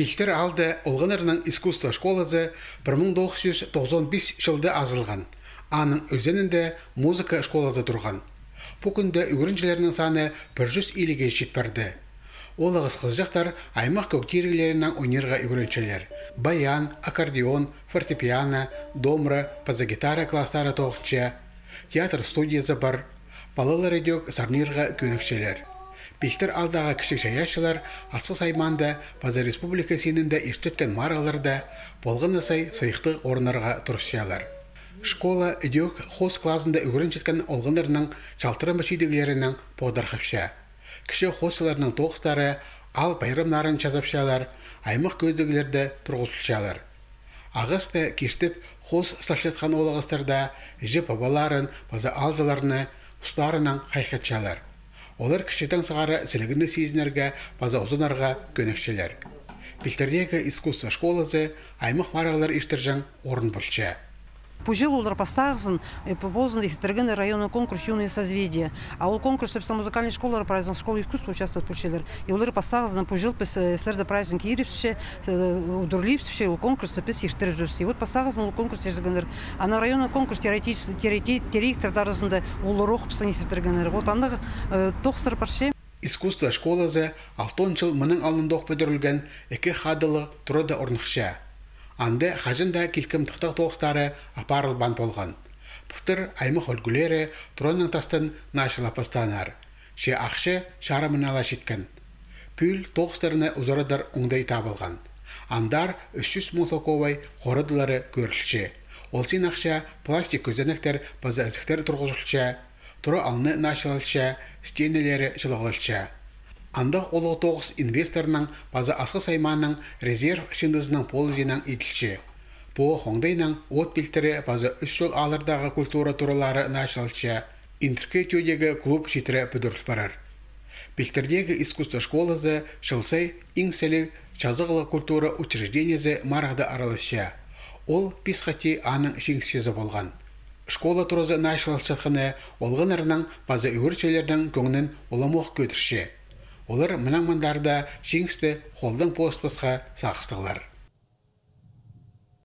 Билтер алды олғынырның искусство школасы 1995 жылды азылған. Аның өзенінде музыка школасы тұрған. Бүгінде үйгіріншілерінің саны 100 иліге жетпәрді. Олығыз қызжақтар аймақ көктергілерінің өнерға үйгіріншілер. Баян, аккордеон, фортепиано, домра, пазагитара класстары тоқча, театр студиясы бар, балалы радио сарнирға көнікшілер. Билтер алдағы кіші шаяшылар асқы сайманда Паза Республика сенінде ештеткен мараларда болғаны сай сайықты орнарға тұрсиялар. Школа идеок хос классында үгірін жеткен олғынырның чалтыры мәшидегілерінің поғдархапша. Кіші хосыларының тоқыстары ал байрымнарын чазапшалар, аймақ көздігілерді тұрғызылшалар. Ағысты кештіп хос сашетқан олығыстарда жіп бабаларын, база алзаларыны, ұстарынан. Олар кішетен сығары сілігіні сезінерге, база ұзынарға көнекшелер. Білтердегі искусство школасы аймақ маралар іштіржің орын бұлча. Пужил улар пастагсын, попозан их тергены районный конкурс юные созвездия. А ол конкурс сепса музыкальной школы праздник школы искусства участвует пучелер. И улар пастагсын пужил пес серда праздник иревше, удурливше, ол конкурс пес ихтеревсе. И вот пастагсын ол конкурс тергенер. А на районный конкурс теоретический теоретик арасында ол рох пстан тергенер. Вот анда тохстар парше. Искусство школасы алтон жыл мұның алындық бөдірілген екі хадылы тұры да орнықша. Анды хажында килкем тықтақ тоғыстары апарылбан болған. Бұқтыр аймақ өлгілері тұронның тастын нашылапастанар. Ше ақшы шарымын ала шеткен. Пүл тоғыстарыны ұзарадар оңдай табылған. Андар 300 мың соковай қорыдылары көрілші. Ол сен пластик көзенектер база әзіктер тұрғызылша, тұры алны нашылалша, стенелері жылығылша. Анда олы тоғыз инвесторның база асқы сайманның резерв шындызының полызинан итілші. Бұ хоңдайның от білтірі база үш жол алырдағы культура туралары нашалча, интеркетиодегі клуб шетірі бүдіріл барар. Білтірдегі искусство школасы шылсай иңселі жазығылы культура учреждениесі марағды аралыша. Ол писхати аның шеңсезі болған. Школа тұрызы нашалчатқыны олғынырның база үйірчелердің көңінін оламоқ. Олар мұнан мұндарда жеңісті қолдың пост-постқа сақыстығылар.